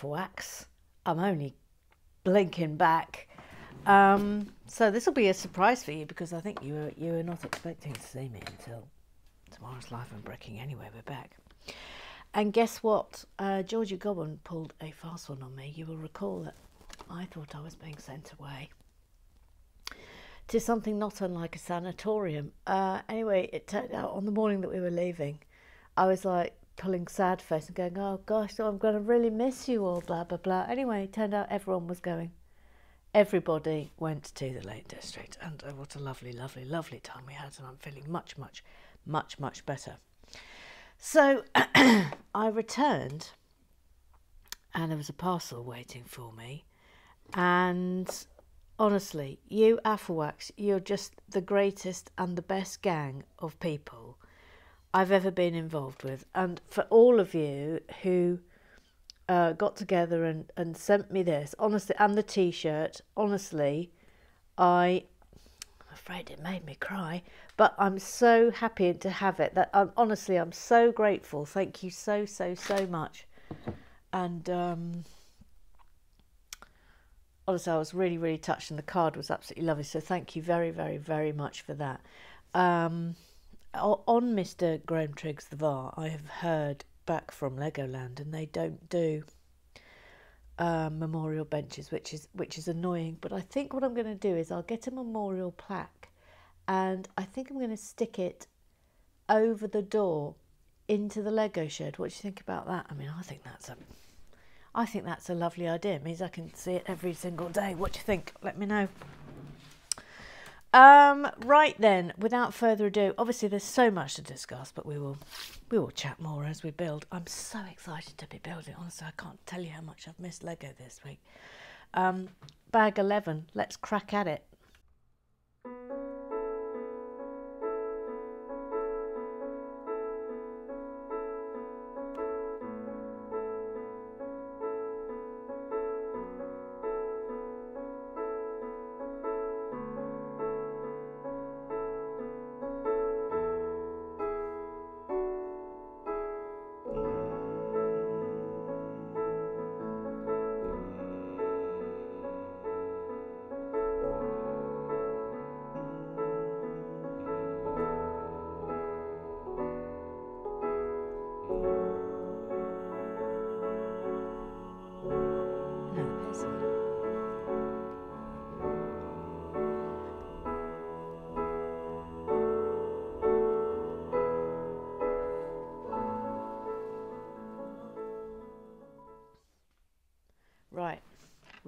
Hello, Afflewax. I'm only blinking back. Um, so this will be a surprise for you because I think you were you were not expecting to see me until tomorrow's live and bricking. Anyway, we're back. And guess what? Uh, Georgia Goblin pulled a fast one on me. You will recall that I thought I was being sent away to something not unlike a sanatorium. Uh, anyway, it turned out on the morning that we were leaving, I was like pulling sad face and going, "Oh gosh, I'm going to really miss you all." Blah blah blah. Anyway, it turned out everyone was going. Everybody went to the Lake District, and uh, what a lovely, lovely, lovely time we had. And I'm feeling much, much, much, much better. So I returned, and there was a parcel waiting for me, and honestly, you Afflewax, you're just the greatest and the best gang of people I've ever been involved with. And for all of you who uh, got together and, and sent me this, honestly, and the t shirt, honestly, I. I'm afraid it made me cry, but I'm so happy to have it. That I'm, honestly, I'm so grateful. Thank you so so so much, and um, honestly, I was really, really touched, and the card was absolutely lovely. So thank you very, very, very much for that. Um, on Mr. Graham Triggs the VAR, I have heard back from Legoland, and they don't do um, memorial benches, which is which is annoying. But I think what I'm going to do is I'll get a memorial plaque, and I think I'm going to stick it over the door into the Lego shed. What do you think about that? I mean, I think that's a I think that's a lovely idea. It means I can see it every single day. What do you think? Let me know. Um, right then, without further ado, obviously there's so much to discuss, but we will we will chat more as we build. I'm so excited to be building. Honestly, I can't tell you how much I've missed Lego this week. Um, bag 11, let's crack at it.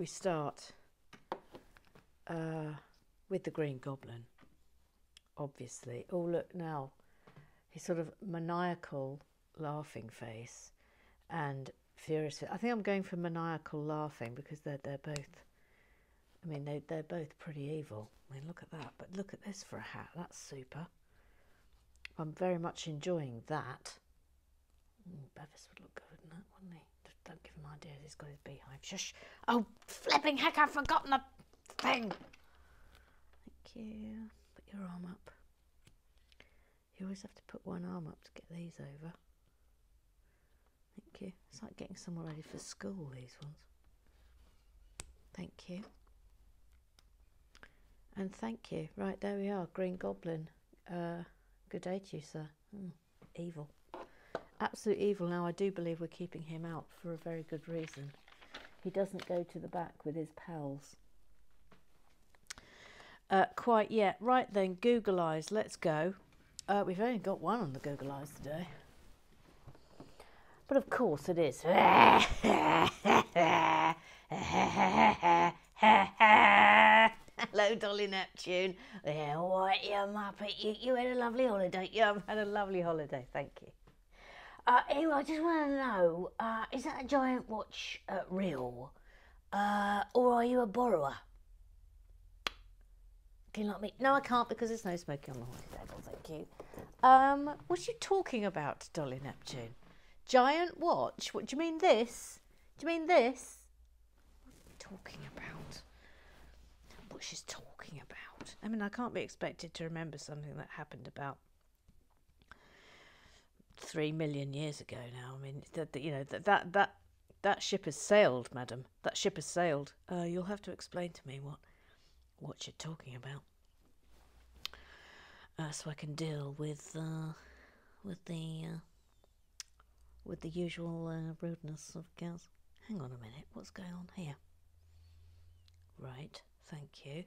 We start uh, with the Green Goblin, obviously. Oh, look now, his sort of maniacal laughing face and furious. I think I'm going for maniacal laughing because they're they're both. I mean, they they're both pretty evil. I mean, look at that. But look at this for a hat. That's super. I'm very much enjoying that. Mm, Bevis would look good in that, wouldn't he? Don't give him ideas. He's got his beehive. Shush. Oh, flipping heck, I've forgotten the thing. Thank you. Put your arm up. You always have to put one arm up to get these over. Thank you. It's like getting someone ready for school, these ones. Thank you. And thank you. Right, there we are. Green Goblin. Uh, good day to you, sir. Mm, evil absolute evil. Now, I do believe we're keeping him out for a very good reason. He doesn't go to the back with his pals. Uh, quite yet. Right then, Google Eyes, let's go. Uh, we've only got one on the Google Eyes today. But of course it is. Hello, Dolly Neptune. Yeah, what, you muppet? You, you had a lovely holiday. You have had a lovely holiday. Thank you. Uh, I just want to know uh, is that a giant watch uh, real? Uh, or are you a borrower? Can you like me? No, I can't because there's no smoking on the holiday table, thank you. Um, what are you talking about, Dolly Neptune? Giant watch? What do you mean this? Do you mean this? Talking about? What she's talking about. I mean, I can't be expected to remember something that happened about three million years ago now. I mean, that you know that that that that ship has sailed, madam. That ship has sailed. Uh, you'll have to explain to me what what you're talking about, uh, so I can deal with uh, with the uh, with the usual uh, rudeness of girls. Hang on a minute. What's going on here? Right. Thank you.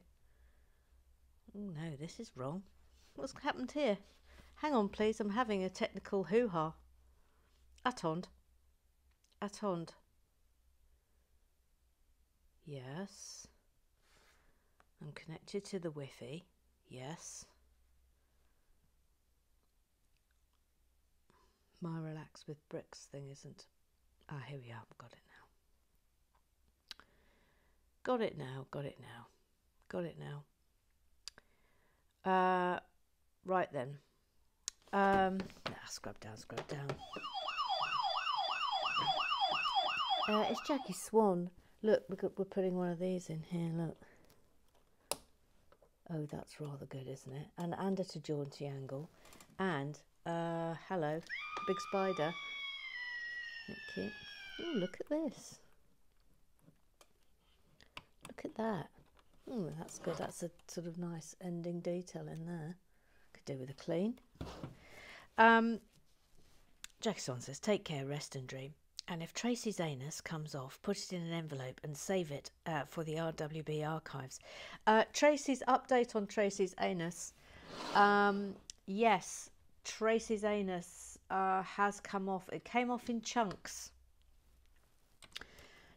No, this is wrong. What's happened here? Hang on, please. I'm having a technical hoo ha. Attend. Attend. Yes. I'm connected to the Wi Fi. Yes. My relax with bricks thing isn't. Ah, here we are. Got it now. Got it now. Got it now. Got it now. Uh, right then. Um, nah, scrub down, scrub down. Uh, it's Jackie Swan. Look, we're, we're putting one of these in here. Look. Oh, that's rather good, isn't it? And and at a jaunty angle. And uh, hello, big spider. Thank you. Oh, look at this. Look at that. Oh, that's good. That's a sort of nice ending detail in there. Could do with a clean. Um, Jackson says, take care, rest and dream. And if Tracy's anus comes off, put it in an envelope and save it uh, for the RWB archives. Uh, Tracy's update on Tracy's anus. Um, yes, Tracy's anus uh, has come off. It came off in chunks.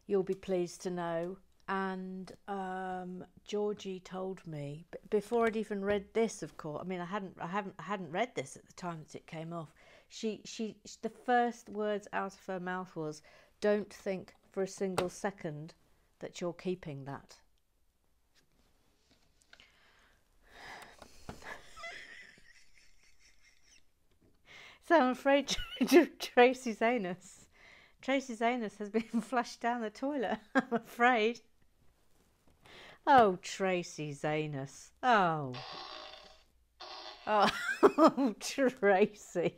You'll be pleased to know. And um, Georgie told me before I'd even read this. Of course, I mean I hadn't, I haven't, I hadn't read this at the time that it came off. She, she, the first words out of her mouth was, "Don't think for a single second that you're keeping that." So I'm afraid Tracy's anus, Tracy's anus has been flushed down the toilet. I'm afraid. Oh, Tracy's anus. Oh. Oh, Tracy.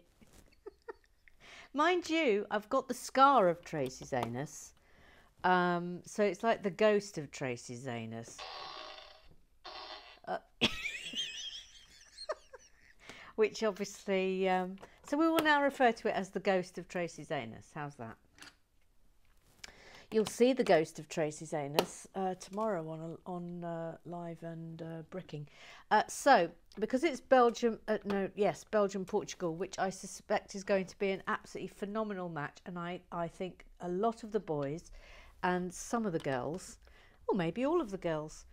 Mind you, I've got the scar of Tracy's anus. Um, so it's like the ghost of Tracy's anus. Uh, which obviously um, so we will now refer to it as the ghost of Tracy's anus. How's that? You'll see the ghost of Tracy's anus uh, tomorrow on on uh, live and uh, bricking. Uh, so because it's Belgium, uh, no, yes, Belgium Portugal, which I suspect is going to be an absolutely phenomenal match, and I I think a lot of the boys and some of the girls, or maybe all of the girls,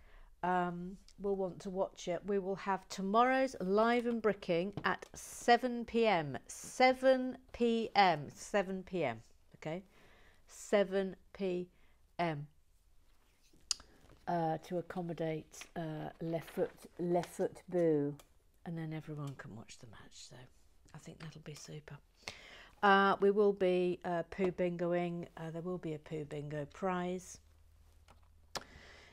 um, will want to watch it, we will have tomorrow's live and bricking at 7 p.m. 7 p.m. 7 p.m. Okay, 7 p.m. Uh, to accommodate uh, Le Foot Le Football, and then everyone can watch the match. So I think that'll be super. Uh, we will be uh, poo bingoing. Uh, there will be a poo bingo prize.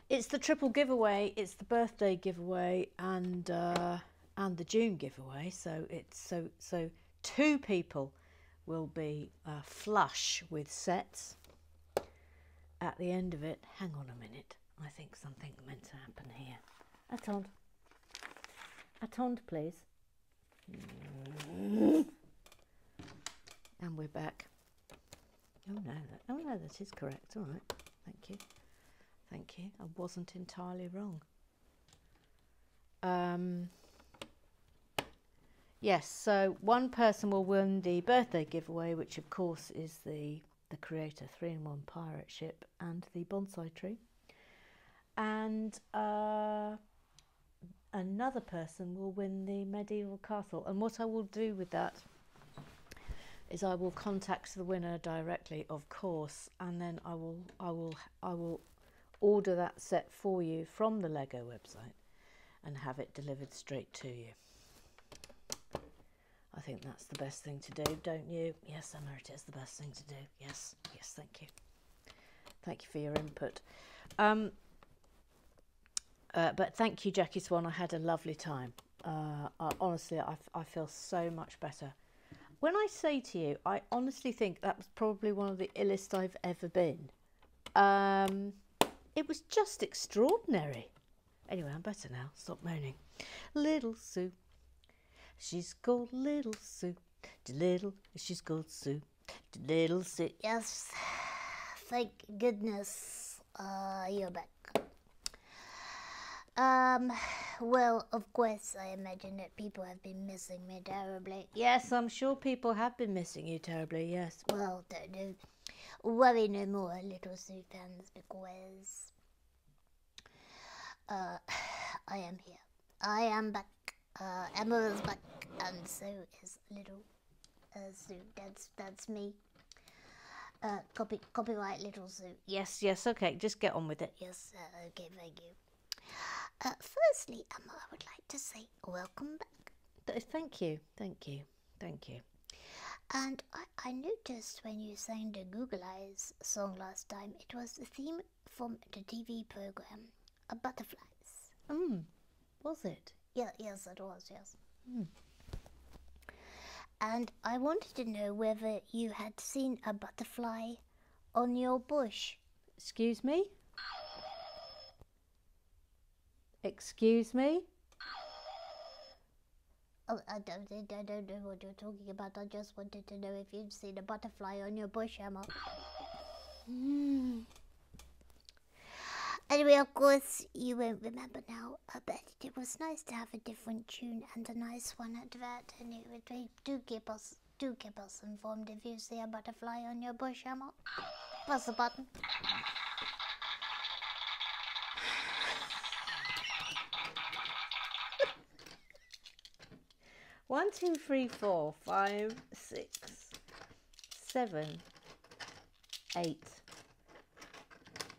It's the triple giveaway. It's the birthday giveaway and uh, and the June giveaway. So it's so so two people will be uh, flush with sets at the end of it. Hang on a minute. I think something meant to happen here. Attend. Attend, please. And we're back. Oh no, that, oh no, that is correct. All right, thank you. Thank you. I wasn't entirely wrong. Um, yes, so one person will win the birthday giveaway, which of course is the the creator three in one pirate ship and the bonsai tree. And uh, another person will win the medieval castle. And what I will do with that is I will contact the winner directly, of course, and then I will I will I will order that set for you from the Lego website and have it delivered straight to you. I think that's the best thing to do, don't you? Yes, Emma, it is the best thing to do. Yes, yes, thank you. Thank you for your input. Um, uh, but thank you, Jackie Swan. I had a lovely time. Uh, I, honestly, I, I feel so much better when I say to you, I honestly think that was probably one of the illest I've ever been. Um, it was just extraordinary. Anyway, I'm better now. Stop moaning. Little Sue. She's called Little Sue. Little, she's called Sue. Little Sue. Yes, thank goodness uh, you're back. Um, well, of course, I imagine that people have been missing me terribly. Yes, I'm sure people have been missing you terribly, yes. Well, don't, don't worry no more, little Sue fans, because uh, I am here. I am back. Uh, Emma is back, and so is little uh, Sue. That's that's me. Uh, copy, copyright little Sue. Yes, yes, okay, just get on with it. Yes, uh, okay, thank you. Uh, firstly, Emma, I would like to say welcome back. Th- Thank you, thank you, thank you. And I, I noticed when you sang the Google Eyes song last time, it was the theme from the TV program, uh, Butterflies. Mm, was it? Yeah, yes, it was, yes. And I wanted to know whether you had seen a butterfly on your bush. Excuse me? Excuse me? Oh, I don't, I don't know what you're talking about. I just wanted to know if you'd seen a butterfly on your bush, Emma. Hmm. Anyway, of course, you won't remember now, uh, but it was nice to have a different tune and a nice one at that. And it would do keep us, do keep us informed if you see a butterfly on your bush, Emma. Press the button. One, two, three, four, five, six, seven, eight,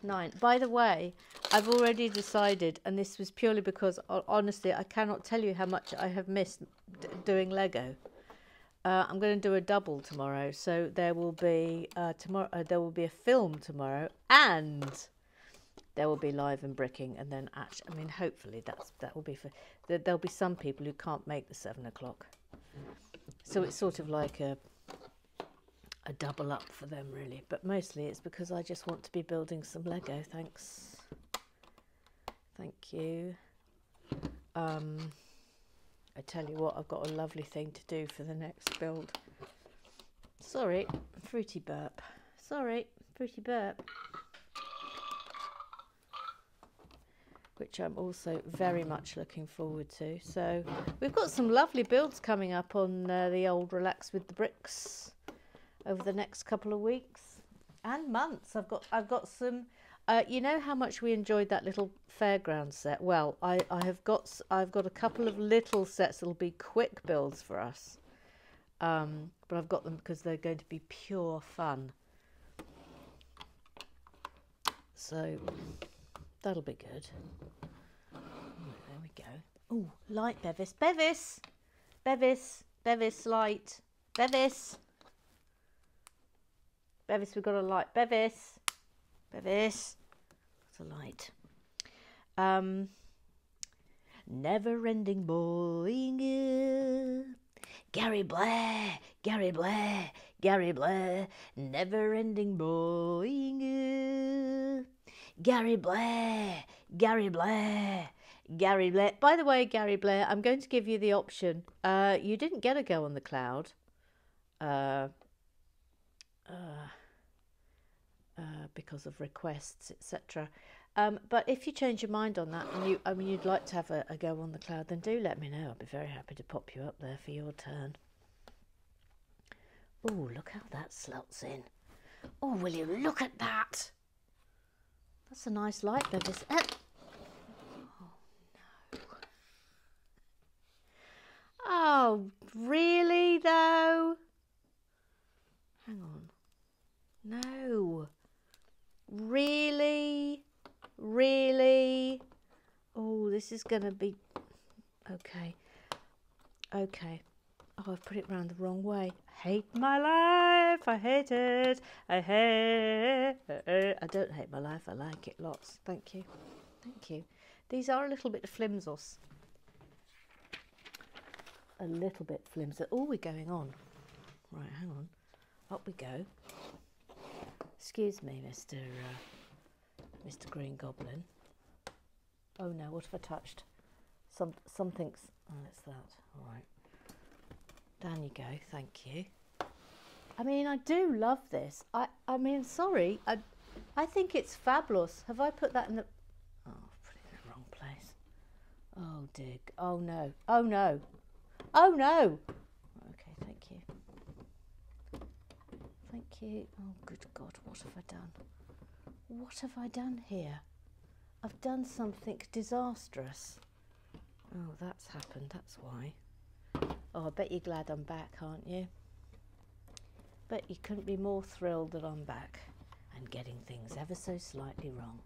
nine. By the way, I've already decided, and this was purely because honestly, I cannot tell you how much I have missed doing Lego. Uh, I'm going to do a double tomorrow, so there will be uh, tomorrow. Uh, there will be a film tomorrow, and there will be live and bricking, and then actually, I mean, hopefully that's that will be for. There, there'll be some people who can't make the seven o'clock, so it's sort of like a a double up for them, really. But mostly it's because I just want to be building some Lego. Thanks, thank you. Um, I tell you what, I've got a lovely thing to do for the next build. Sorry, fruity burp. Sorry, fruity burp. which I'm also very much looking forward to. So we've got some lovely builds coming up on uh, the old Relax with the Bricks over the next couple of weeks and months. I've got I've got some. Uh, you know how much we enjoyed that little fairground set. Well, I, I have got I've got a couple of little sets that'll be quick builds for us, um, but I've got them because they're going to be pure fun. So that'll be good. There we go. Oh, light Bevis. Bevis! Bevis! Bevis, light. Bevis! Bevis, we've got a light. Bevis! Bevis! What's a light? Um, never ending boring. uh, Gary Blair, Gary Blair, Gary Blair, never ending boring. uh, Gary Blair, Gary Blair, Gary Blair. By the way, Gary Blair, I'm going to give you the option. Uh, you didn't get a go on the cloud. Uh, uh, uh, because of requests, etc. Um, but if you change your mind on that and you, I mean, you'd like to have a, a go on the cloud, then do let me know. I'll be very happy to pop you up there for your turn. Oh, look how that slots in. Oh, will you look at that? That's a nice light, Bevis. Uh, oh, no. Oh, really, though? Hang on. No. Really? Really? Oh, this is going to be. Okay. Okay. Oh, I've put it round the wrong way. I Hate my life. I hate it. I hate it. I don't hate my life. I like it lots. Thank you. Thank you. These are a little bit flimsos. A little bit flimsy. Oh, we're going on. Right, hang on. Up we go. Excuse me, Mr. Uh, Mr. Green Goblin. Oh no, what have I touched? Some something's. Oh, it's that. All right. Down you go. Thank you. I mean, I do love this. I I mean, sorry. I I think it's fabulous. Have I put that in the? Oh, I've put it in the wrong place. Oh dear. Oh no. Oh no. Oh no. Okay, thank you. Oh, good God, what have I done? What have I done here? I've done something disastrous. Oh, that's happened, that's why. Oh, I bet you're glad I'm back, aren't you? Bet you couldn't be more thrilled that I'm back and getting things ever so slightly wrong.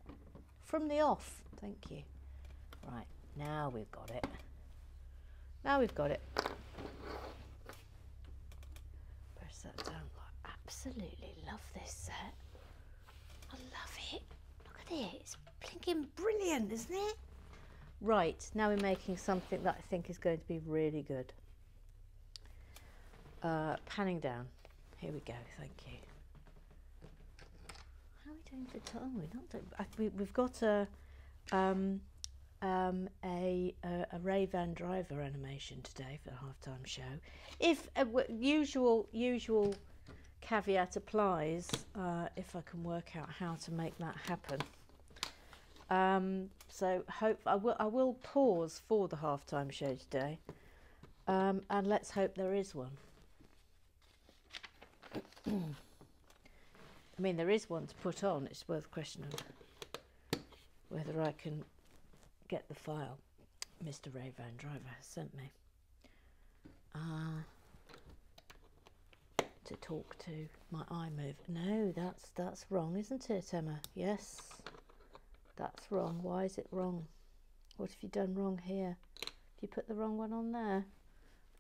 From the off, thank you. Right, now we've got it. Now we've got it. Press that down. I absolutely love this set. I love it. Look at it. It's blinking brilliant, isn't it? Right, now we're making something that I think is going to be really good. Uh, panning down. Here we go. Thank you. How are we doing for time? We're not doing. I, we, we've got a um, um, a, a, a Ray Van Driver animation today for the halftime show. If uh, usual usual caveat applies, uh, if I can work out how to make that happen. Um, so hope I will I will pause for the halftime show today, um, and let's hope there is one. I mean, there is one to put on. It's worth questioning whether I can get the file Mr. Ray Van Driver has sent me uh, to talk to my iMovie. No, that's that's wrong, isn't it, Emma? Yes, that's wrong. Why is it wrong? What have you done wrong here? Have you put the wrong one on there?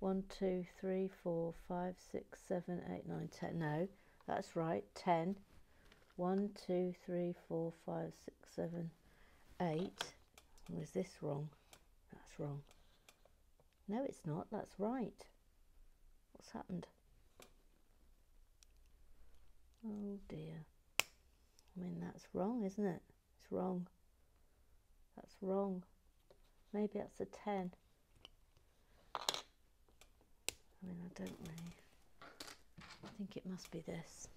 One, two, three, four, five, six, seven, eight, nine, ten. No, that's right. Ten. One, two, three, four, five, six, seven, eight. Was this wrong? That's wrong. No, it's not. That's right. What's happened? Oh dear. I mean, that's wrong, isn't it? It's wrong. That's wrong. Maybe that's a 10. I mean, I don't really. I think it must be this.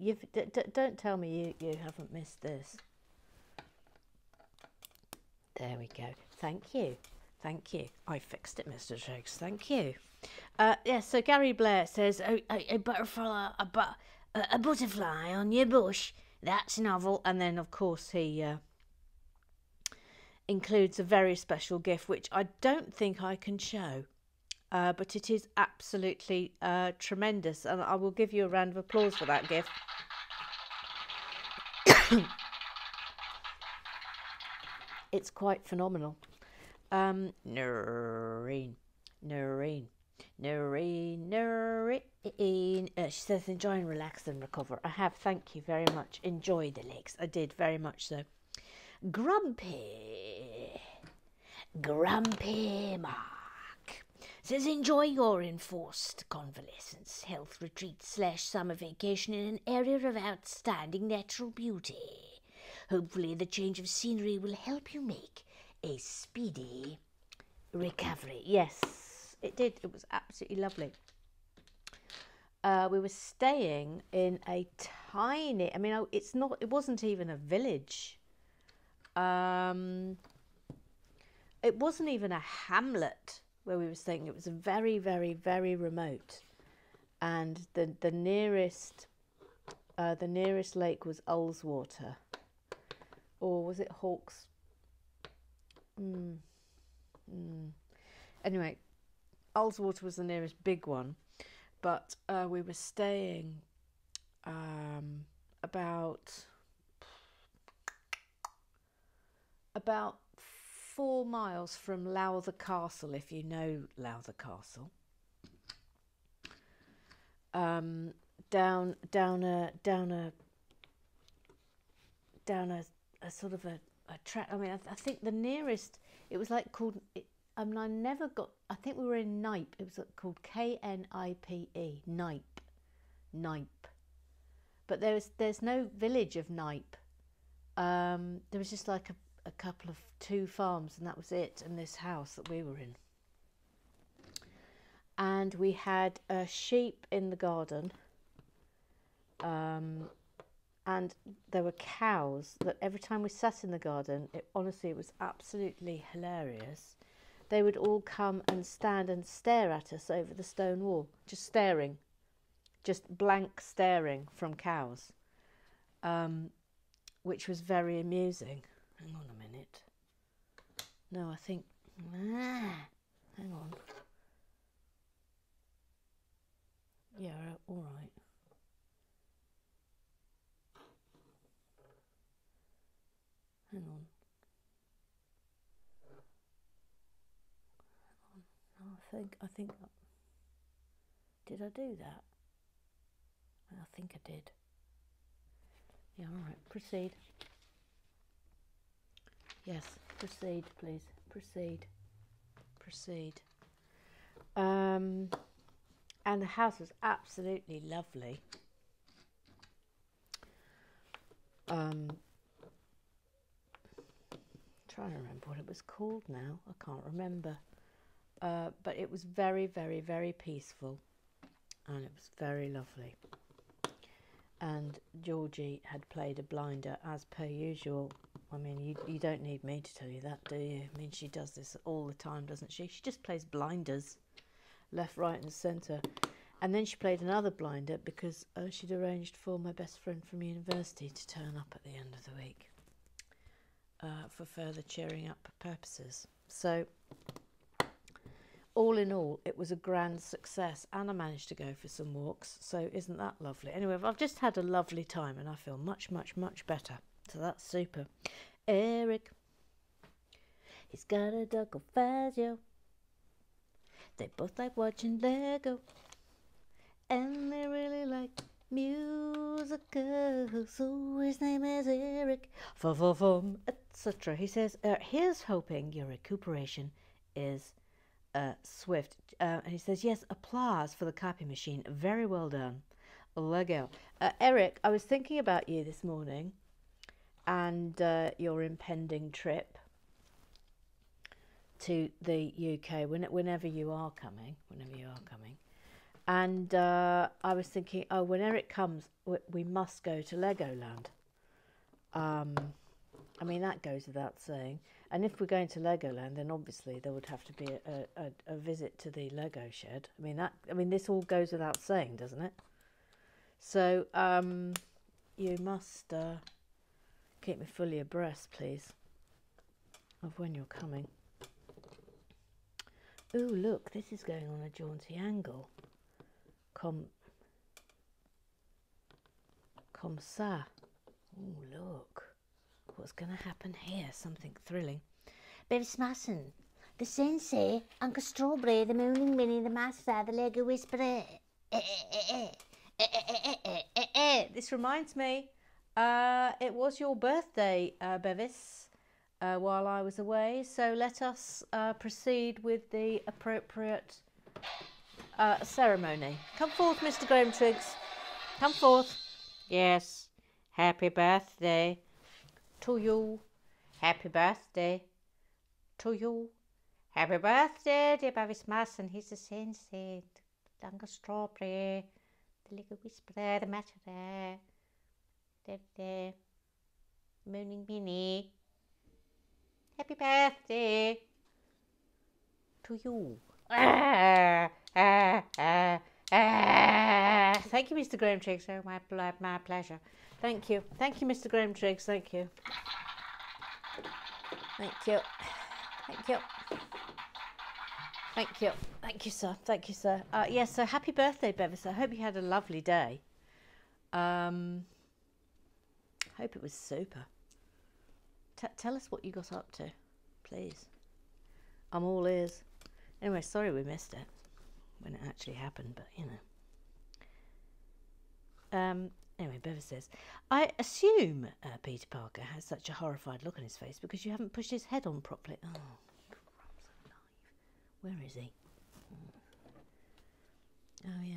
You've, d- d- don't tell me you, you haven't missed this. There we go. Thank you. Thank you. I fixed it, Mr. Shakes. Thank you. Uh, yes, so Gary Blair says, a, a, a butterfly, a, bu- a, a butterfly on your bush. That's novel. And then, of course, he uh, includes a very special gift, which I don't think I can show. Uh, but it is absolutely uh, tremendous, and I will give you a round of applause for that gift. it's quite phenomenal. Um, Noreen, Noreen, Noreen, Noreen. Uh, she says, enjoy and relax and recover. I have, thank you very much. Enjoy the legs. I did very much so. Grumpy, Grumpy Mark says enjoy your enforced convalescence, health retreat slash summer vacation in an area of outstanding natural beauty. Hopefully, the change of scenery will help you make a speedy recovery. Yes, it did. It was absolutely lovely. Uh, we were staying in a tiny. I mean, oh, it's not. It wasn't even a village. Um, it wasn't even a hamlet where we were staying. It was very, very, very remote, and the the nearest uh, the nearest lake was Ullswater, or was it Hawks? Mm. Mm. Anyway, Ullswater was the nearest big one, but uh, we were staying um, about about four miles from Lowther Castle, if you know Lowther Castle. Um, down down a down a down a, a sort of a, a track. I mean, I, th- I think the nearest it was like called. It, I mean, I never got. I think we were in Knipe. It was called K N I P E, Knipe, Knipe. But there's there's no village of Knipe. Um, there was just like a, a couple of two farms, and that was it. And this house that we were in. And we had a sheep in the garden. Um, and there were cows that every time we sat in the garden, it honestly it was absolutely hilarious. They would all come and stand and stare at us over the stone wall, just staring, just blank staring from cows, um, which was very amusing. Hang on a minute. No, I think. Ah, hang on. Yeah, all right. Hang on. Hang on. No, I think I think did I do that? I think I did. Yeah, all right. Proceed. Yes, proceed, please. Proceed. Proceed. Um, and the house was absolutely lovely. Um, trying to remember what it was called now. I can't remember. Uh, but it was very, very, very peaceful and it was very lovely. And Georgie had played a blinder as per usual. I mean, you, you don't need me to tell you that, do you? I mean, she does this all the time, doesn't she? She just plays blinders left, right, and centre. And then she played another blinder because uh, she'd arranged for my best friend from university to turn up at the end of the week uh, for further cheering up purposes. So, all in all, it was a grand success, and I managed to go for some walks. So, isn't that lovely? Anyway, I've just had a lovely time, and I feel much, much, much better. So that's super. Eric, he's got a dog called Fazio. They both like watching Lego, and they really like musical. So his name is Eric. Fum etc. He says, uh, "Here's hoping your recuperation is uh, swift." Uh, and he says, "Yes, applause for the copy machine. Very well done, Lego." Uh, Eric, I was thinking about you this morning, and uh, your impending trip to the UK when, whenever you are coming, whenever you are coming. And uh, I was thinking, oh, when Eric comes, we, we must go to Legoland. Um, I mean, that goes without saying. And if we're going to Legoland, then obviously there would have to be a, a, a visit to the Lego shed. I mean, that. I mean, this all goes without saying, doesn't it? So um, you must uh, keep me fully abreast, please, of when you're coming. Ooh, look, this is going on a jaunty angle. Comme, comme ça. Oh, look. What's going to happen here? Something thrilling. Bevis Masson, the Sensei, Uncle Strawberry, the Moaning Minnie, the Master, the Lego Whisperer. This reminds me, uh, it was your birthday, uh, Bevis, uh, while I was away. So let us uh, proceed with the appropriate uh, ceremony. Come forth, Mr. Graham Triggs. Come forth. Yes. Happy birthday to you. Happy birthday to you. Happy birthday, dear Bevis Masson. He's the sensei, the Uncle Strawberry, the little whisperer, the matterer, the, the moaning Minnie. Happy birthday to you. Ah, ah, ah, ah. Thank you, Mr. Graham Triggs. Oh, my, my pleasure. Thank you. Thank you, Mr. Graham Triggs. Thank you. Thank you. Thank you. Thank you. Thank you, sir. Thank you, sir. Uh, yes, so happy birthday, Bevis. I hope you had a lovely day. Um, hope it was super. T- tell us what you got up to, please. I'm all ears. Anyway, sorry we missed it when it actually happened, but you know. Um, anyway, Bevis says, I assume uh, Peter Parker has such a horrified look on his face because you haven't pushed his head on properly. Oh, crumbs alive. Where is he? Oh yeah.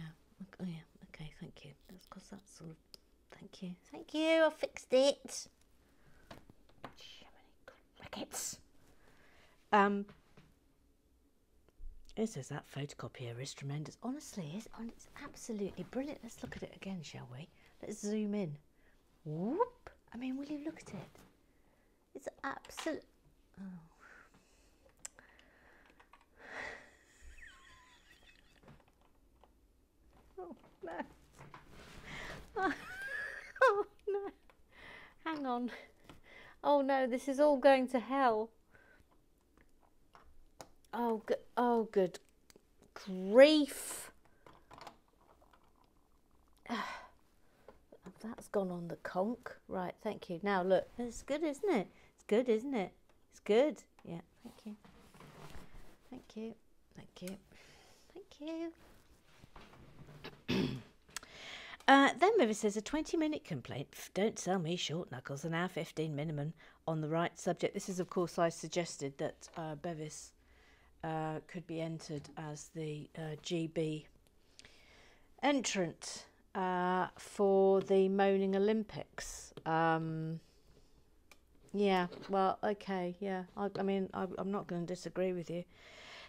Oh yeah. Okay. Thank you. That's because that's sort of. Thank you. Thank you. I fixed it. Crickets. Um. It says that photocopier is tremendous. Honestly, it's, it's absolutely brilliant. Let's look at it again, shall we? Let's zoom in. Whoop! I mean, will you look at it? It's absolute. Oh. oh no. Oh, oh no. Hang on. Oh no, this is all going to hell. Oh, good. Oh, good grief. Oh. That's gone on the conch. Right, thank you. Now, look, it's good, isn't it? It's good, isn't it? It's good. Yeah, thank you. Thank you. Thank you. Thank you. uh, then Mavis says a 20 minute complaint. Don't sell me short knuckles, an hour 15 minimum on the right subject. This is, of course, I suggested that uh, Bevis uh, could be entered as the uh, GB entrant uh, for the Moaning Olympics. Um, yeah, well, okay, yeah. I, I mean, I, I'm not going to disagree with you.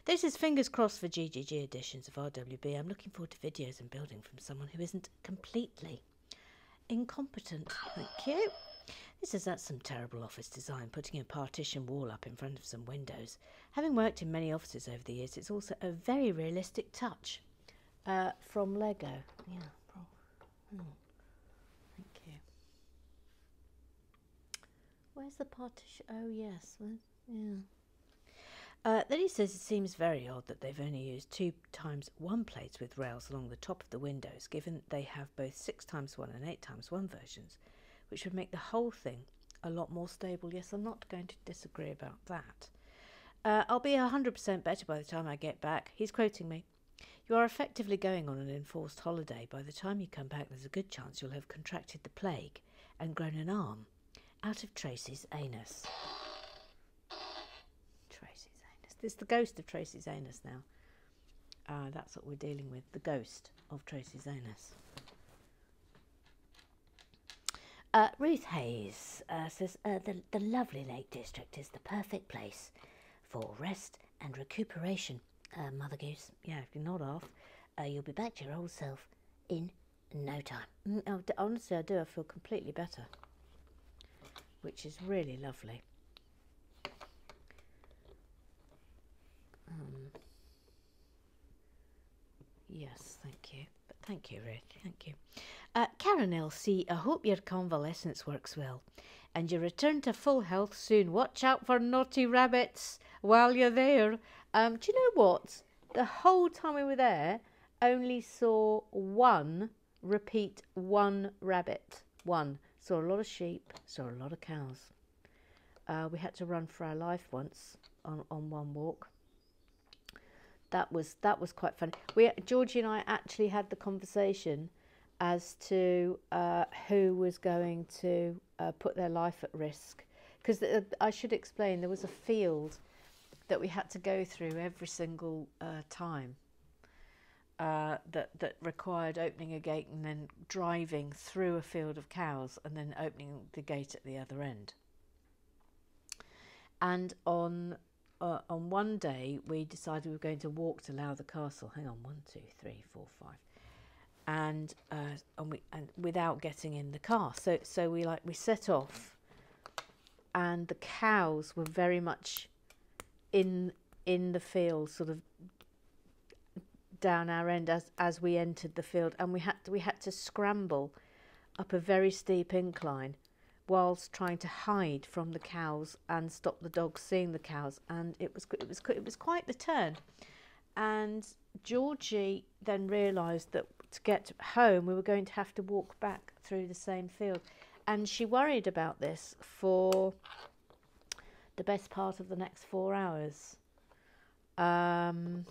This is fingers crossed for GGG editions of RWB. I'm looking forward to videos and building from someone who isn't completely incompetent. Thank you. This is that's some terrible office design, putting a partition wall up in front of some windows. Having worked in many offices over the years, it's also a very realistic touch uh, from Lego. Yeah, hmm. thank you. Where's the partition? Oh, yes. yeah. Uh, then he says it seems very odd that they've only used two times one plates with rails along the top of the windows, given they have both six times one and eight times one versions which would make the whole thing a lot more stable. Yes, I'm not going to disagree about that. Uh, I'll be 100% better by the time I get back. He's quoting me. You are effectively going on an enforced holiday. By the time you come back, there's a good chance you'll have contracted the plague and grown an arm out of Tracy's anus. Tracy's anus. This is the ghost of Tracy's anus now. Uh, that's what we're dealing with the ghost of Tracy's anus. Uh, Ruth Hayes uh, says uh, the, the lovely Lake District is the perfect place for rest and recuperation. Uh, Mother Goose, yeah, if you're not off, uh, you'll be back to your old self in no time. Mm, oh, honestly, I do. I feel completely better, which is really lovely. Um, yes, thank you. But thank you, Ruth. Thank you. Uh, Karen LC, I hope your convalescence works well and you return to full health soon. Watch out for naughty rabbits while you're there. Um, do you know what? The whole time we were there, only saw one repeat one rabbit. One. Saw a lot of sheep, saw a lot of cows. Uh, we had to run for our life once on, on one walk. That was that was quite funny. We Georgie and I actually had the conversation as to uh, who was going to uh, put their life at risk. Because I should explain, there was a field that we had to go through every single uh, time uh, that that required opening a gate and then driving through a field of cows and then opening the gate at the other end. And on uh, on one day, we decided we were going to walk to Lowther Castle. Hang on, one, two, three, four, five and uh, and we and without getting in the car. So so we like we set off, and the cows were very much in in the field, sort of down our end as as we entered the field, and we had to, we had to scramble up a very steep incline whilst trying to hide from the cows and stop the dogs seeing the cows and it was it was it was quite the turn and Georgie then realised that to get home, we were going to have to walk back through the same field. And she worried about this for the best part of the next four hours. Um,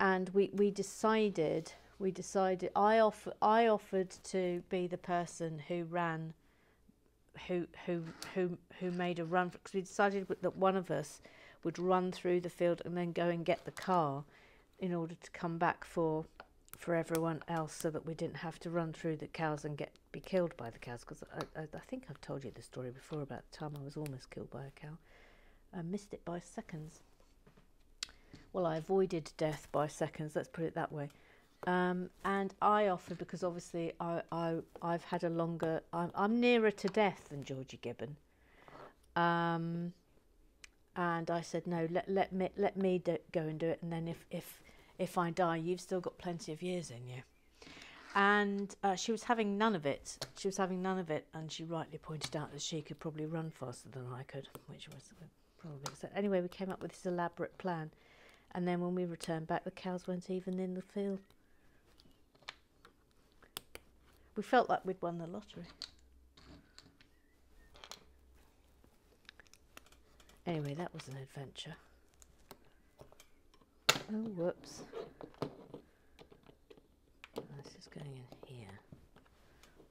and we, we decided, we decided, I, offer, I offered to be the person who ran, who, who, who, who made a run, because we decided that one of us would run through the field and then go and get the car in order to come back for for everyone else so that we didn't have to run through the cows and get be killed by the cows because I, I, I, think I've told you the story before about the time I was almost killed by a cow. I missed it by seconds. Well, I avoided death by seconds, let's put it that way. Um, and I offered because obviously I, I I've had a longer I'm, I'm nearer to death than Georgie Gibbon. Um, and I said no, let let me let me do, go and do it, and then if if if I die, you've still got plenty of years in you. And uh, she was having none of it. She was having none of it, and she rightly pointed out that she could probably run faster than I could, which was probably so. Anyway, we came up with this elaborate plan, and then when we returned back, the cows weren't even in the field. We felt like we'd won the lottery. Anyway, that was an adventure. Oh, whoops. This is going in here.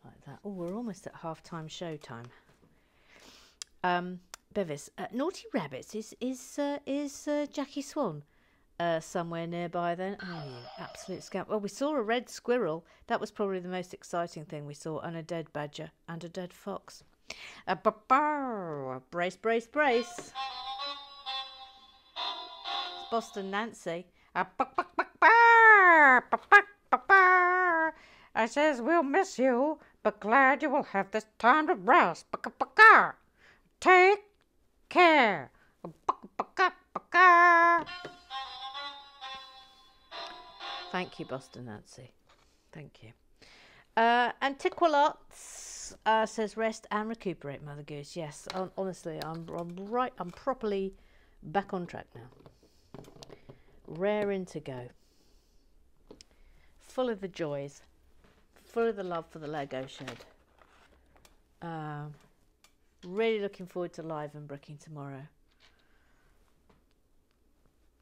Like that. Oh, we're almost at half-time show time. Um, Bevis, uh, Naughty Rabbits, is, is, uh, is uh, Jackie Swan uh, somewhere nearby then? Oh, you absolute scamp. Well, we saw a red squirrel. That was probably the most exciting thing we saw, and a dead badger, and a dead fox. Uh, brace, brace, brace. Boston Nancy. I says, we'll miss you, but glad you will have this time to rest. Take care. Thank you, Boston Nancy. Thank you. Uh, and Tiqualots uh, says, rest and recuperate, Mother Goose. Yes, honestly, I'm, I'm right. I'm properly back on track now raring to go. Full of the joys, full of the love for the Lego shed. Um, really looking forward to live and bricking tomorrow.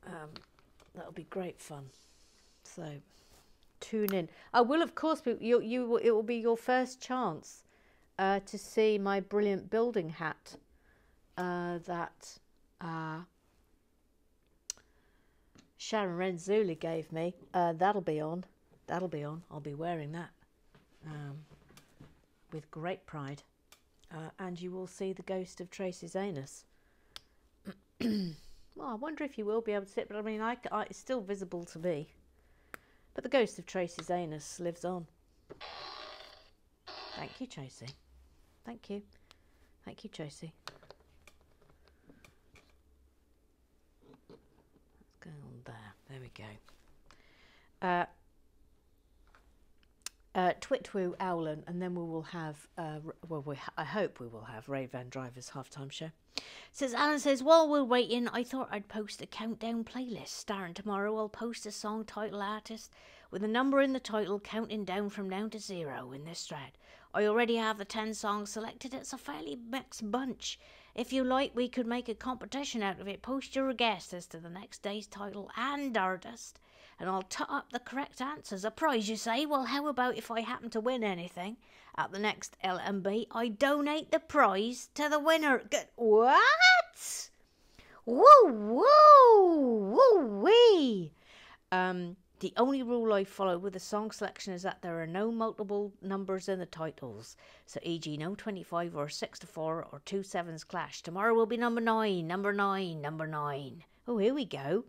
Um, that'll be great fun. So tune in. I will, of course, be, you, you, it will be your first chance uh, to see my brilliant building hat uh, that uh, Sharon Renzulli gave me. Uh, that'll be on. That'll be on. I'll be wearing that um, with great pride. Uh, and you will see the ghost of Tracy's anus. well, I wonder if you will be able to see it, but I mean, I, I, it's still visible to me. But the ghost of Tracy's anus lives on. Thank you, Tracy. Thank you. Thank you, Tracy. go on there. We go. Uh, uh, Twitwoo Owlen, and then we will have, uh, well, we, I hope we will have Ray Van Driver's halftime show. Says Alan says, while we're waiting, I thought I'd post a countdown playlist. Starting tomorrow, I'll post a song title artist with a number in the title counting down from now to zero in this thread. I already have the 10 songs selected. It's a fairly mixed bunch. If you like, we could make a competition out of it. Post your guess as to the next day's title and artist, and I'll tot up the correct answers. A prize, you say? Well, how about if I happen to win anything at the next LMB? I donate the prize to the winner. What? Woo woo woo wee. Um, the only rule I follow with the song selection is that there are no multiple numbers in the titles. So, e.g., no 25 or 6 to 4 or two sevens clash. Tomorrow will be number 9, number 9, number 9. Oh, here we go.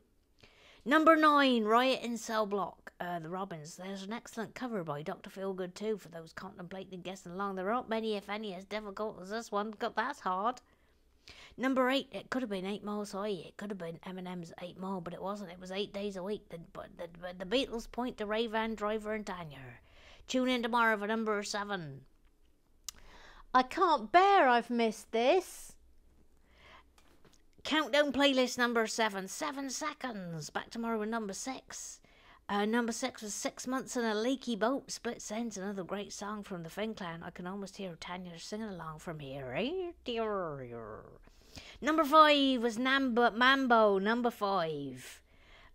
Number 9, Riot in Cell Block. Uh, the Robins. There's an excellent cover by Dr. Feelgood, too, for those contemplating guessing along. There aren't many, if any, as difficult as this one. God, that's hard. Number eight, it could have been Eight Miles High. It could have been Eminem's Eight Mile, but it wasn't. It was Eight Days a Week. The, but the, the Beatles point to Ray Van Driver and Tanya. Tune in tomorrow for number seven. I can't bear I've missed this. Countdown playlist number seven. Seven seconds. Back tomorrow with number six. Uh, number six was Six Months in a Leaky Boat. Split Enz, another great song from the Finn Clan. I can almost hear Tanya singing along from here. Number five was Namba, Mambo, number five.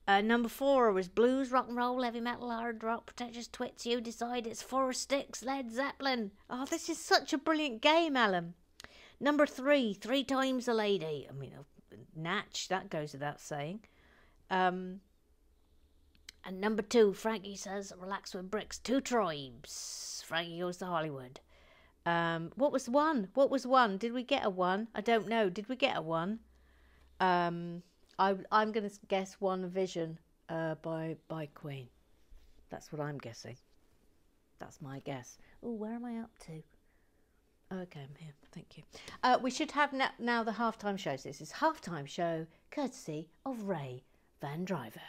Uh, number four was blues, rock and roll, heavy metal, hard rock, pretentious twits. You decide it's four sticks, Led Zeppelin. Oh, this is such a brilliant game, Alan. Number three, three times a lady. I mean, Natch, that goes without saying. Um, and number two, Frankie says, relax with bricks, two tribes. Frankie goes to Hollywood. Um, what was one? What was one? Did we get a one? I don't know. Did we get a one? Um, I, I'm going to guess one vision uh, by by Queen. That's what I'm guessing. That's my guess. Oh, where am I up to? Okay, I'm here. Thank you. Uh, we should have na- now the halftime shows. This is halftime show courtesy of Ray Van Driver.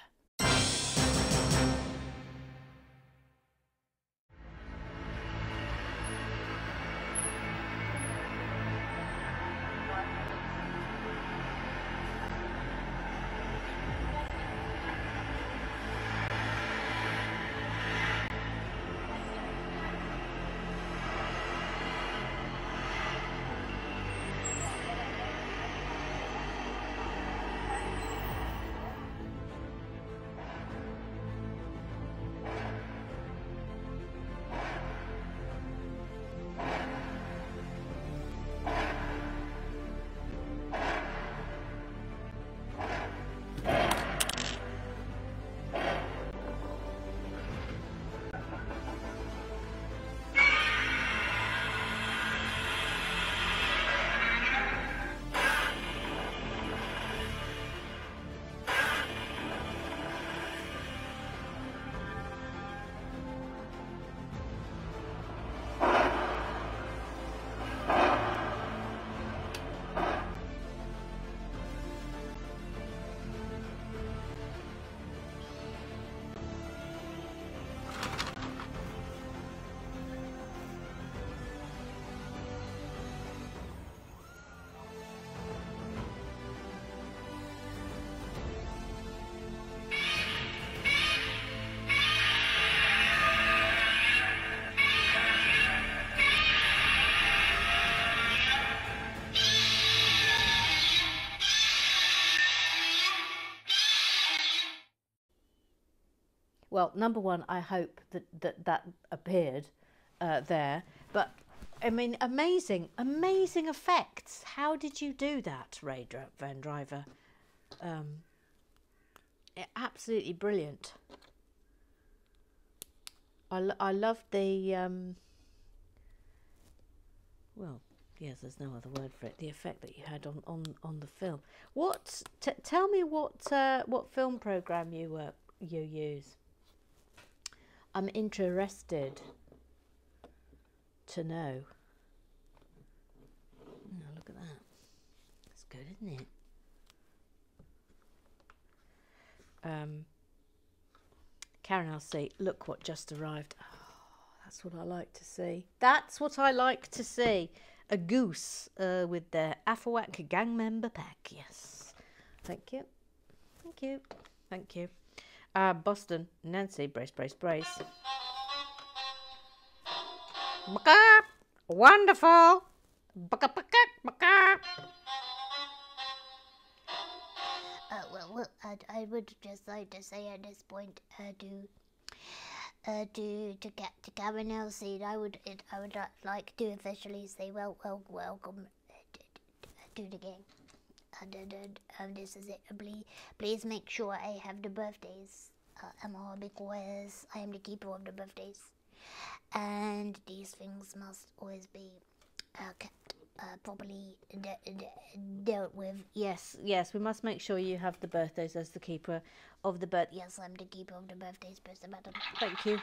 Well, number one, I hope that that, that appeared uh, there. But I mean, amazing, amazing effects. How did you do that, Ray Van Driver? Um, absolutely brilliant. I, I love the um, well, yes, there's no other word for it. The effect that you had on on, on the film. What? T- tell me what uh, what film program you uh, you use. I'm interested to know. Oh, look at that. That's good, isn't it? Um, Karen LC, look what just arrived. Oh, that's what I like to see. That's what I like to see. A goose uh, with their Afawak gang member pack. Yes. Thank you. Thank you. Thank you. Uh, Boston, Nancy, brace, brace, brace. Baka, wonderful. Baka, baka, baka. Uh, well, well I, I would just like to say at this point, uh, to, uh, to to get to Karen Elsie, I would it, I would like to officially say well, well, welcome to the game. And this is it. Please, please make sure I have the birthdays, uh, Emma, because I am the keeper of the birthdays and these things must always be uh, kept uh, properly de- de- dealt with. Yes, yes, we must make sure you have the birthdays as the keeper of the birth. Yes, I'm the keeper of the birthdays, Mr. Madam. Thank you.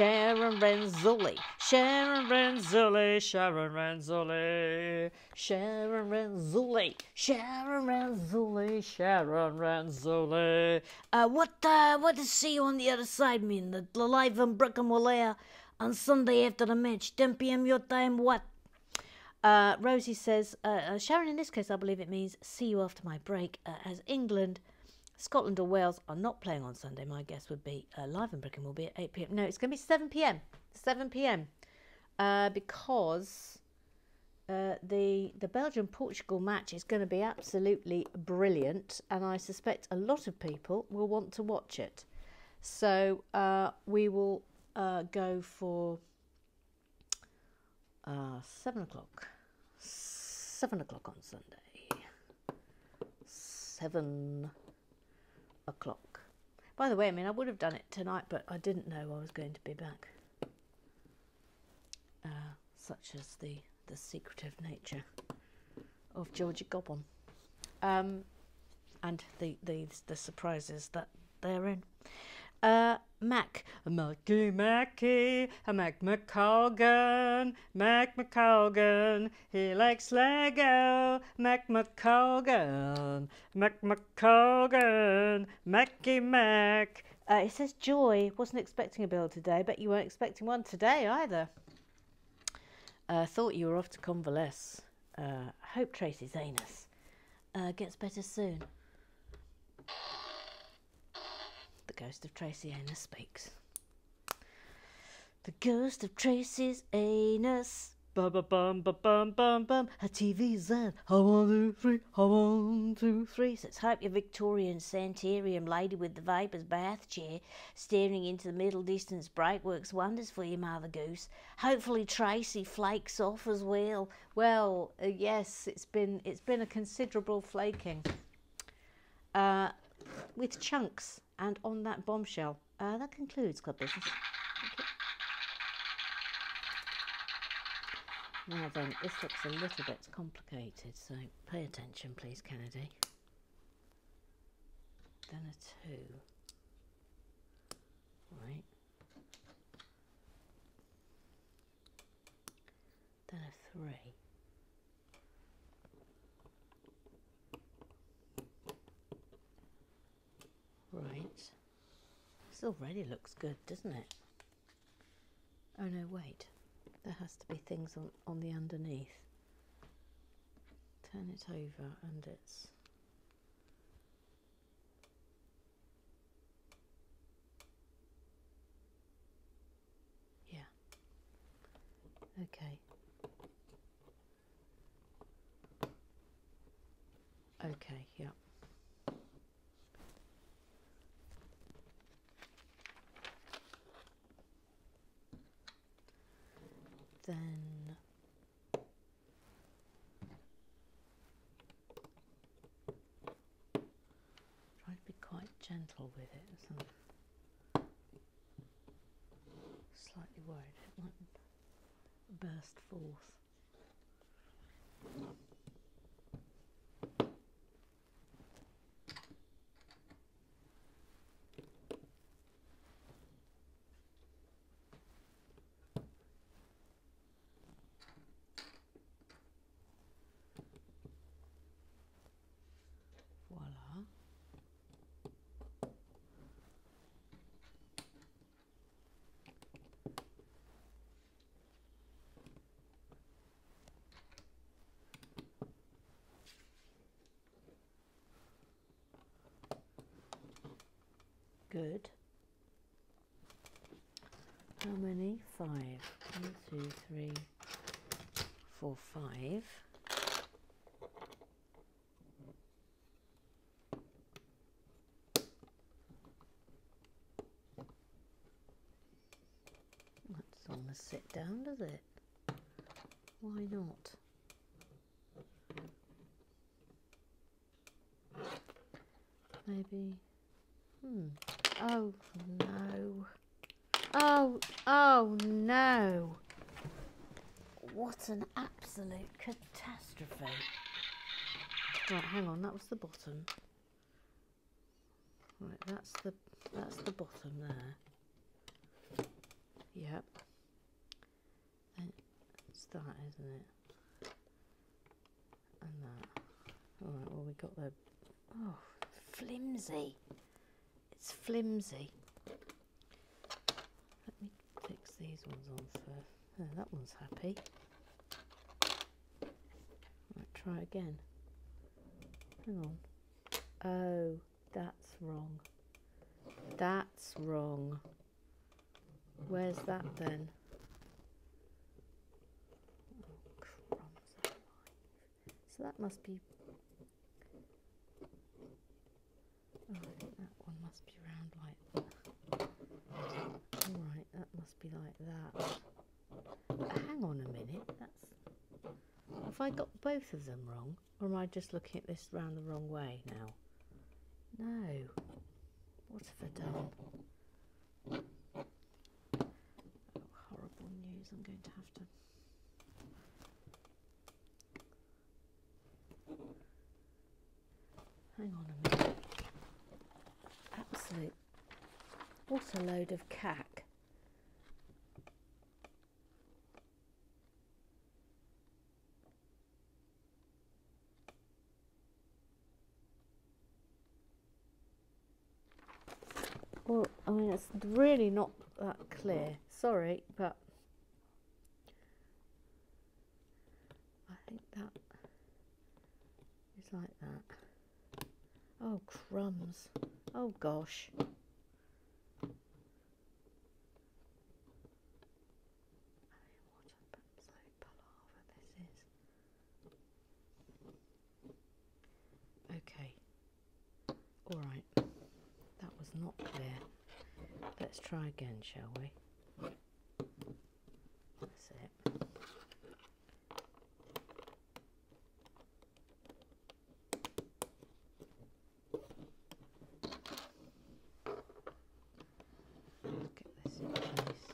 Sharon Renzulli, Sharon Renzulli, Sharon Renzulli, Sharon Renzulli, Sharon Renzulli, Sharon Renzulli. Uh, what, uh, what does see you on the other side mean? The, the live in will on Sunday after the match, 10 p.m. your time, what? Uh, Rosie says, uh, uh, Sharon, in this case, I believe it means see you after my break, uh, as England Scotland or Wales are not playing on Sunday. My guess would be uh, live and bricking will be at 8 pm. No, it's going to be 7 pm. 7 pm. Uh, because uh, the the Belgium Portugal match is going to be absolutely brilliant, and I suspect a lot of people will want to watch it. So uh, we will uh, go for uh, seven o'clock. seven o'clock on Sunday. Seven o'clock. By the way, I mean, I would have done it tonight, but I didn't know I was going to be back. Uh, such as the, the secretive nature of Georgie Goblin. Um, and the, the, the surprises that they're in. Uh, Mac, Mackie Mackie, Mac McColgan, Mac McColgan, he likes Lego, Mac McColgan, Mac McColgan, Mackie Mac. Uh, it says Joy, wasn't expecting a bill today, but you weren't expecting one today either. Uh, thought you were off to convalesce. Uh, hope Tracy's anus uh, gets better soon. The ghost of Tracy Anus speaks. The ghost of Tracy's anus. Bum bum bum bum bum bum bum. Her TV's on. I one two three. I one two three. So it's hope your Victorian Sanitarium lady with the vapors bath chair staring into the middle distance break works wonders for you, Mother Goose. Hopefully Tracy flakes off as well. Well, uh, yes, it's been it's been a considerable flaking. Uh, with chunks and on that bombshell. Uh, that concludes Club Business. Now then, this looks a little bit complicated, so pay attention please, Kennedy. Then a two. Right. Then a three. Right. This already looks good, doesn't it? Oh no, wait. There has to be things on, on the underneath. Turn it over and it's Yeah. Okay. Okay, yeah. Then try to be quite gentle with it. So I'm slightly worried it might burst forth. Good. How many? Five. One, two, three, four, five. That's almost sit down, does it? Why not? Maybe. Hmm. Oh no. Oh, oh no. What an absolute catastrophe. Right, hang on, that was the bottom. Right, that's the that's the bottom there. Yep. And it's that, isn't it? And that. Alright, well we got the oh flimsy. It's flimsy. Let me fix these ones on first. Oh, that one's happy. Right, try again. Hang on. Oh, that's wrong. That's wrong. Where's that then? Oh, crumbs. So that must be. Oh, I think that one must be round like that. Alright, that must be like that. But hang on a minute. That's. Have I got both of them wrong? Or am I just looking at this round the wrong way now? No. What have I done? Oh, horrible news. I'm going to have to. Hang on a minute. Absolute. What a load of cack. Well, I mean, it's really not that clear. Sorry, but I think that is like that. Oh, crumbs. Oh, gosh. I mean, what a absolute palaver this is. Okay. All right. That was not clear. Let's try again, shall we? That's it. Let's get this in place.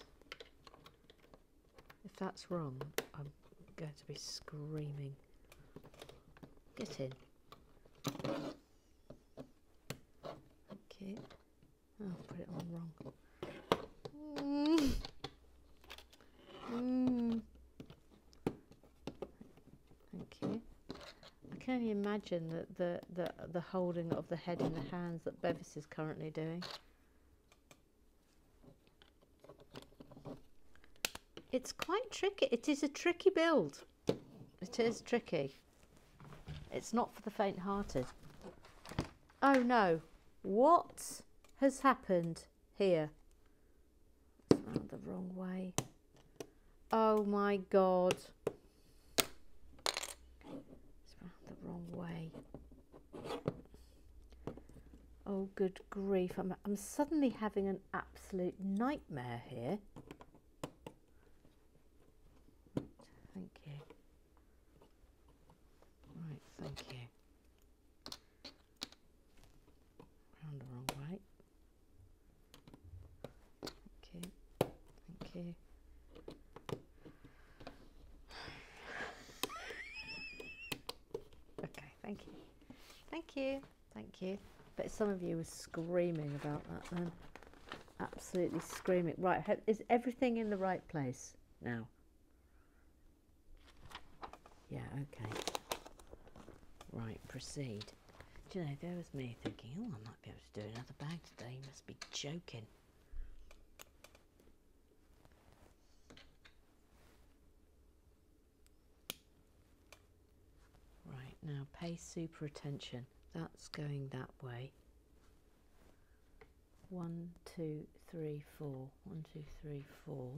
If that's wrong, I'm going to be screaming. Get in. Okay. Oh, put it on wrong. Mm. Mm. I can only imagine that the, the the holding of the head in the hands that Bevis is currently doing. It's quite tricky. It is a tricky build. It is tricky. It's not for the faint-hearted. Oh no. What has happened here? The wrong way. Oh my god. The wrong way. Oh good grief. I'm, I'm suddenly having an absolute nightmare here. Right, Thank you. Right, thank you. Round the wrong way. Thank you. Thank you. Okay, thank you. Thank you. Thank you. But some of you were screaming about that then. Absolutely screaming. Right, is everything in the right place now? Yeah, okay. Right, proceed. Do you know, there was me thinking, oh, I might be able to do another bag today. You must be joking. Right, now pay super attention. That's going that way. One, two, three, four. One, two, three, four.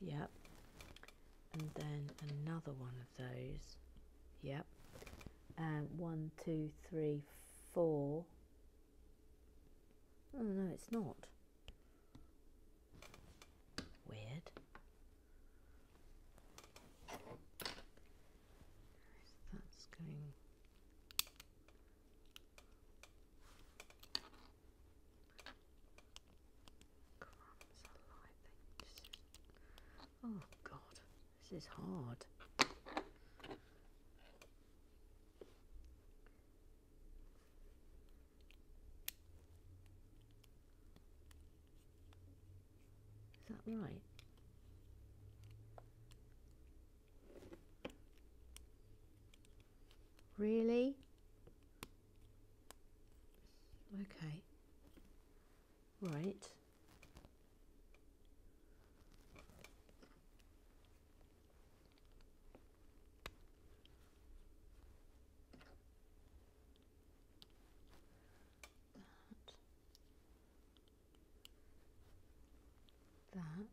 Yep. And then another one of those. Yep. And one, two, three, four. Oh no, it's not. Weird. That's going. Crumbs alive. This is Oh God, this is hard. Is that right? Really? Okay. Right. that.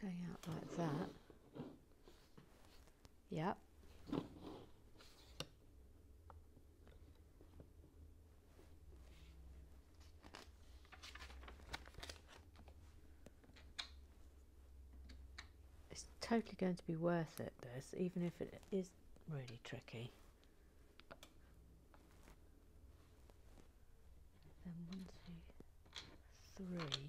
Going out like that. Yep. It's totally going to be worth it this, even if it is really tricky. Three.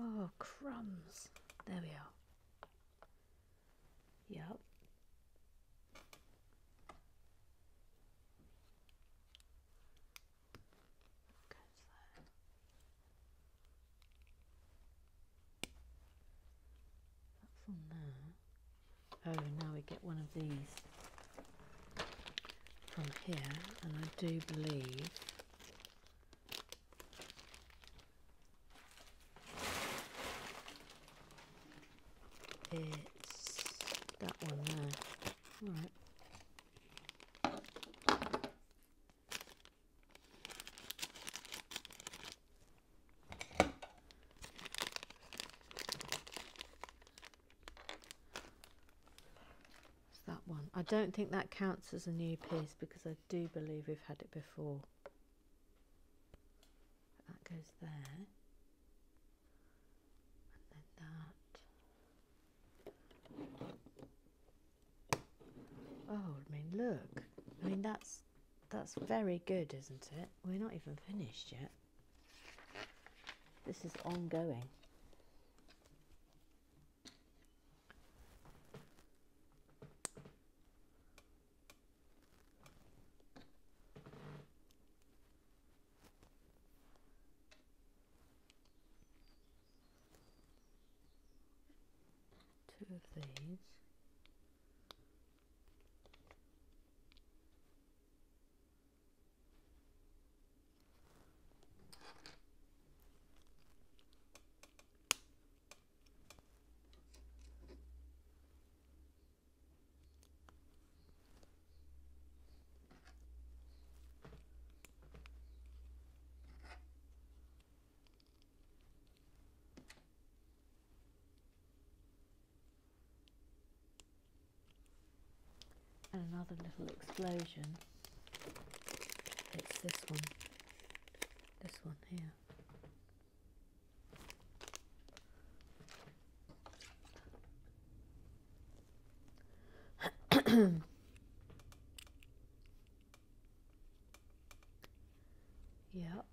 Oh, crumbs. There we are. Yep. Goes there. That's on there. Oh, now we get one of these from here, and I do believe it's that one there. All right. It's that one. I don't think that counts as a new piece because I do believe we've had it before. That goes there. And then that. Oh, I mean, look. I mean, that's that's very good, isn't it? We're not even finished yet. This is ongoing. Of these. And another little explosion. It's this one, this one here. yep.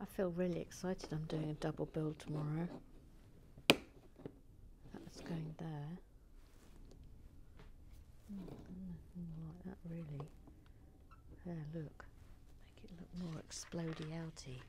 I feel really excited. I'm doing a double build tomorrow. That's going there. Mm, like that really. There, look. Make it look more explody outy.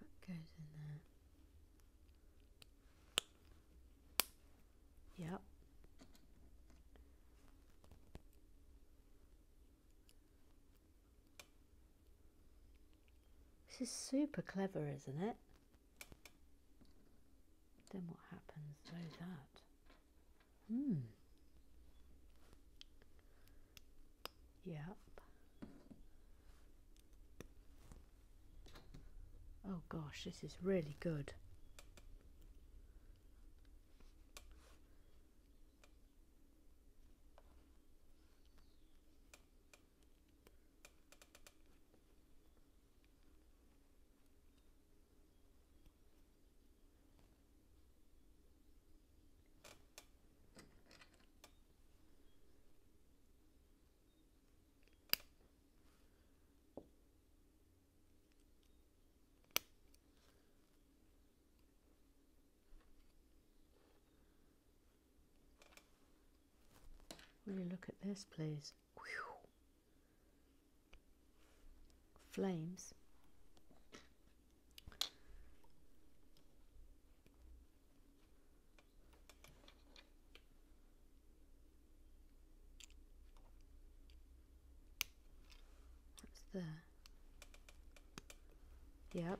That goes in there. Yep. This is super clever, isn't it? Then what happens? Where's that? Hmm. Yep. Oh gosh, this is really good. Will you look at this, please? Whew. Flames. That's there. Yep.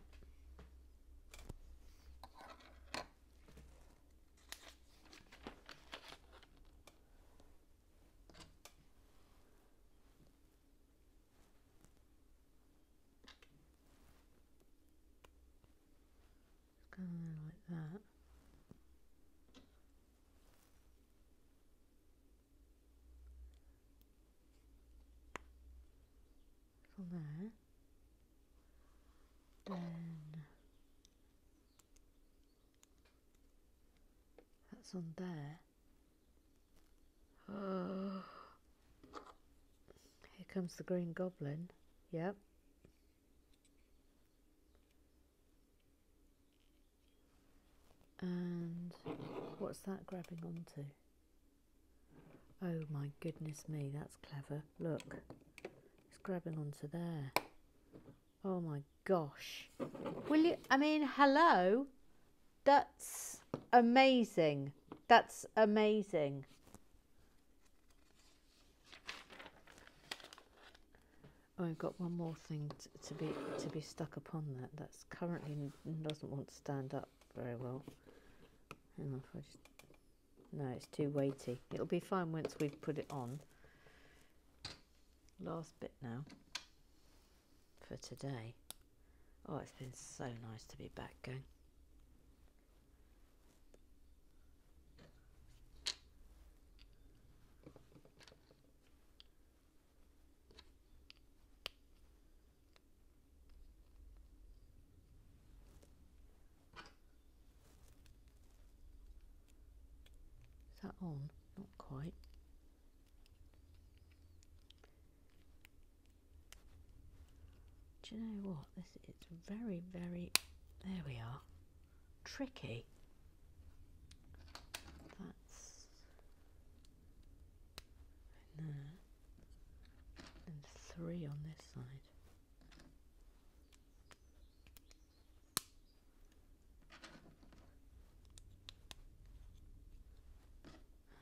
It's going there like that. There. Then that's on there. Oh. Here comes the green goblin. Yep. And what's that grabbing onto? Oh my goodness me, that's clever. Look, grabbing onto there. Oh my gosh. Will you? I mean, hello? That's amazing. That's amazing. Oh, I've got one more thing t- to be to be stuck upon that. That's currently doesn't want to stand up very well. Hang on, if I just no, it's too weighty. It'll be fine once we've put it on. Last bit now for today. Oh, it's been so nice to be back going. Is that on? Not quite. Do you know what? This it's very, very. There we are. Tricky. That's in there, and three on this side.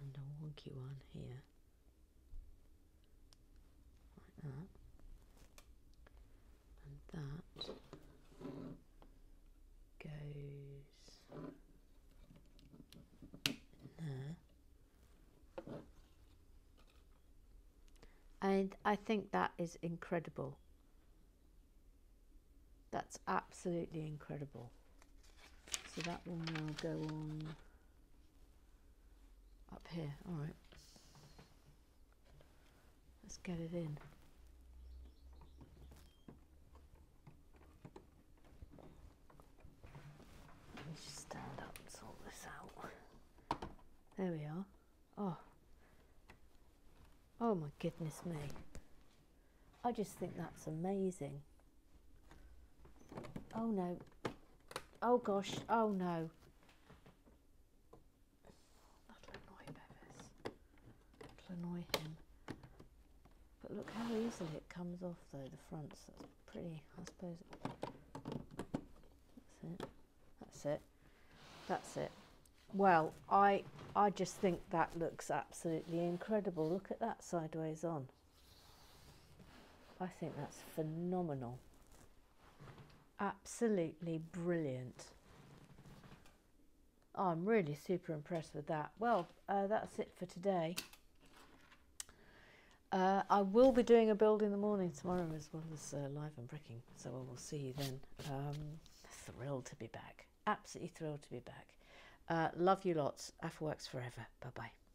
And a wonky one here, like that and that goes in there. And I think that is incredible. That's absolutely incredible. So that will now go on up here. All right. Let's get it in. Let me just stand up and sort this out. There we are. Oh. Oh my goodness me. I just think that's amazing. Oh no. Oh gosh. Oh no. That'll annoy Bevis. That'll annoy him. But look how easily it comes off though, the fronts. That's pretty, I suppose. That's it. That's it. That's it. Well, I I just think that looks absolutely incredible. Look at that sideways on. I think that's phenomenal. Absolutely brilliant. Oh, I'm really super impressed with that. Well, uh, that's it for today. Uh, I will be doing a build in the morning tomorrow as well as uh, live and bricking, so I will see you then. Um, thrilled to be back. Absolutely thrilled to be back. Uh, love you lots. Afterworks forever. Bye bye.